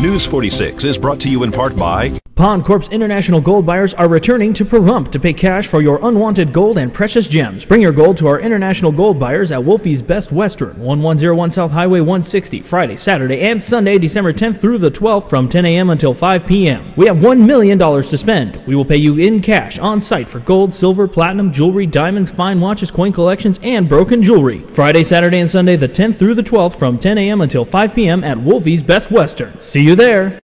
News 46 is brought to you in part by Pond Corp's international gold buyers are returning to Pahrump to pay cash for your unwanted gold and precious gems. Bring your gold to our international gold buyers at Wolfie's Best Western, 1101 South Highway 160, Friday, Saturday, and Sunday, December 10th through the 12th from 10 a.m. until 5 p.m. We have $1 million to spend. We will pay you in cash on site for gold, silver, platinum, jewelry, diamonds, fine watches, coin collections, and broken jewelry. Friday, Saturday, and Sunday, the 10th through the 12th from 10 a.m. until 5 p.m. at Wolfie's Best Western. See you there.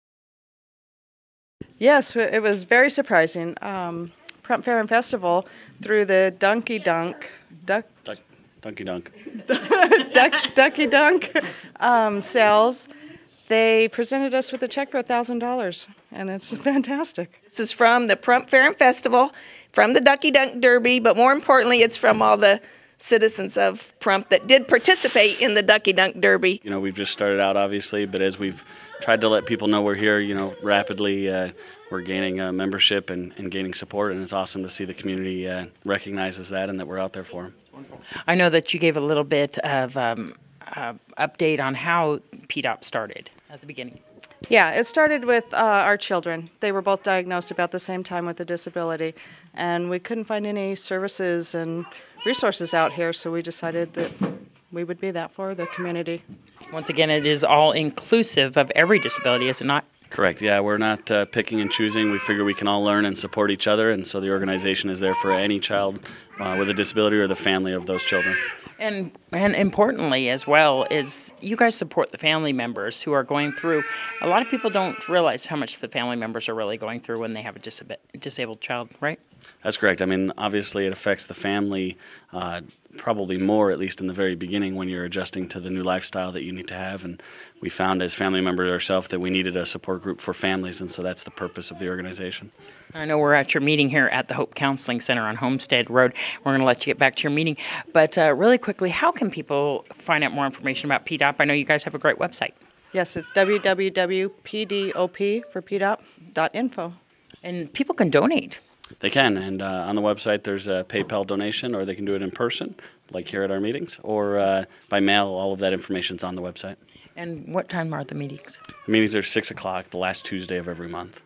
Yes, it was very surprising. Um, Pahrump Fair and Festival through the Donkey Dunk, Duck, Duck, Dunky Dunk. Duck, Ducky Dunk um, sales, they presented us with a check for $1,000, and it's fantastic. This is from the Pahrump Fair and Festival, from the Ducky Dunk Derby, but more importantly, it's from all the citizens of Pahrump that did participate in the Ducky Dunk Derby. You know, we've just started out, obviously, but as we've tried to let people know we're here, you know, rapidly uh, we're gaining uh, membership and, and, gaining support, and it's awesome to see the community uh, recognizes that and that we're out there for them. I know that you gave a little bit of um, uh, update on how PDOP started at the beginning. Yeah, it started with uh, our children. They were both diagnosed about the same time with a disability, and we couldn't find any services and resources out here, so we decided that we would be that for the community. Once again, it is all inclusive of every disability, is it not? Correct. Yeah, we're not uh, picking and choosing. We figure we can all learn and support each other, and so the organization is there for any child uh, with a disability or the family of those children. And and importantly as well is you guys support the family members who are going through. A lot of people don't realize how much the family members are really going through when they have a disab- disabled child, right? That's correct. I mean, obviously, it affects the family uh, probably more, at least in the very beginning, when you're adjusting to the new lifestyle that you need to have. And we found as family members ourselves that we needed a support group for families, and so that's the purpose of the organization. I know we're at your meeting here at the Hope Counseling Center on Homestead Road. We're going to let you get back to your meeting. But uh, really quickly, how can people find out more information about PDOP? I know you guys have a great website. Yes, it's www.pdop for pdop.info. And people can donate. They can, and uh, on the website there's a PayPal donation, or they can do it in person, like here at our meetings, or uh, by mail. All of that information's on the website. And what time are the meetings? The meetings are six o'clock, the last Tuesday of every month.